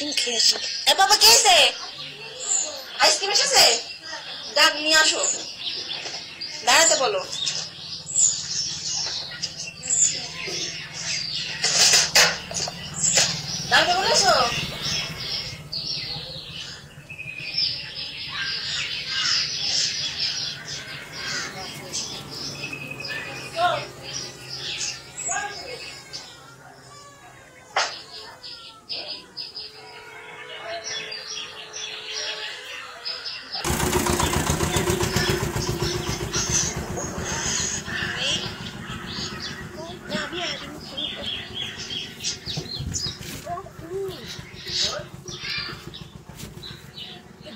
Ice cream খেয়ে আসি এ বাবা, কে এসে? আইসক্রিম এসেছে? ডাক নিয়ে আসো। দাঁড়াতে বলো। দাঁড়াতে বলেছ?